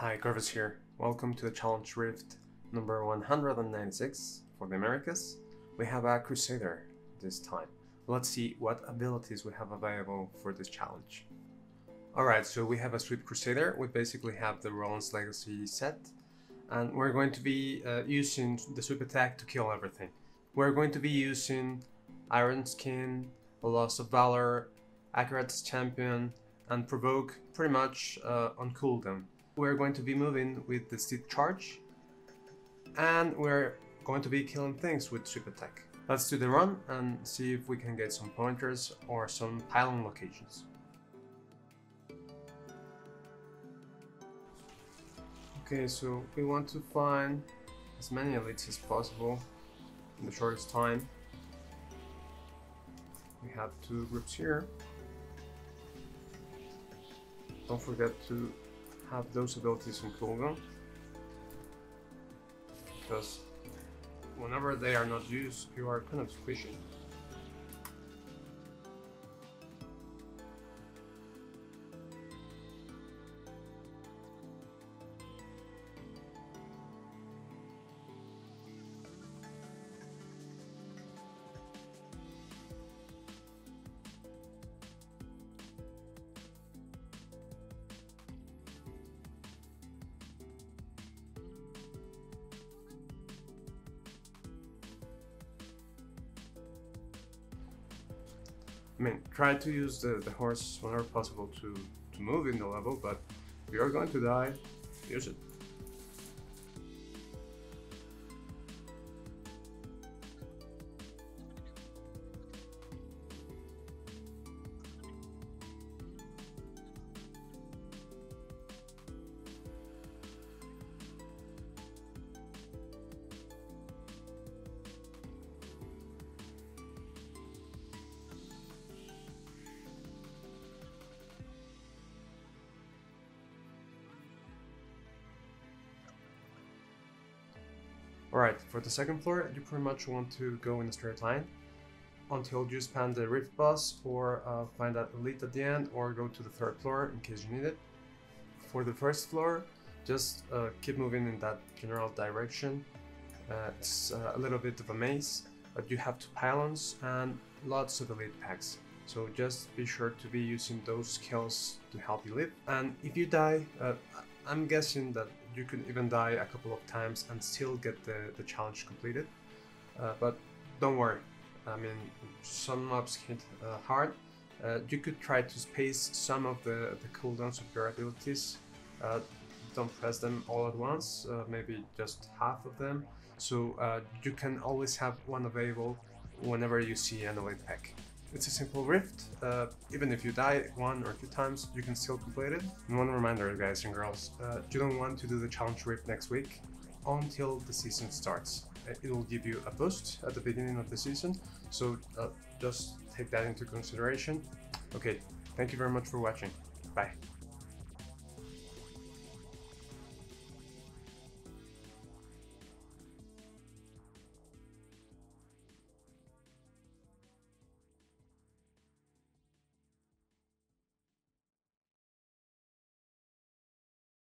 Hi, Corvus here. Welcome to the Challenge Rift number 196 for the Americas. We have a Crusader this time. Let's see what abilities we have available for this challenge. Alright, so we have a Swift Crusader. We basically have the Roland's Legacy set. And we're going to be uh, using the Sweep Attack to kill everything. We're going to be using Iron Skin, Laws of Valor, Akarat's Champion, and Provoke pretty much uh, on cooldown. We're going to be moving with the Steed Charge, and we're going to be killing things with Sweep Attack. Let's do the run and see if we can get some pointers or some pylon locations. Okay, so we want to find as many elites as possible in the shortest time. We have two groups here. Don't forget to have those abilities in cooldown. Because whenever they are not used, you are kind of squishy. I mean, try to use the, the horse whenever possible to, to move in the level, but if you're going to die, use it. Alright, for the second floor, you pretty much want to go in a straight line until you span the rift boss or uh, find that elite at the end or go to the third floor in case you need it. For the first floor, just uh, keep moving in that general direction. Uh, it's uh, a little bit of a maze, but you have two pylons and lots of elite packs. So just be sure to be using those skills to help you live. And if you die, uh, I'm guessing that you could even die a couple of times and still get the, the challenge completed. Uh, but don't worry, I mean, some mobs hit uh, hard. Uh, you could try to space some of the, the cooldowns of your abilities. Uh, don't press them all at once, uh, maybe just half of them. So you can always have one available whenever you see an elite pack. It's a simple rift, uh, even if you die one or two times, you can still complete it. And one reminder guys and girls, uh, you don't want to do the challenge rift next week until the season starts. Uh, it will give you a boost at the beginning of the season, so uh, just take that into consideration. Okay, thank you very much for watching. Bye.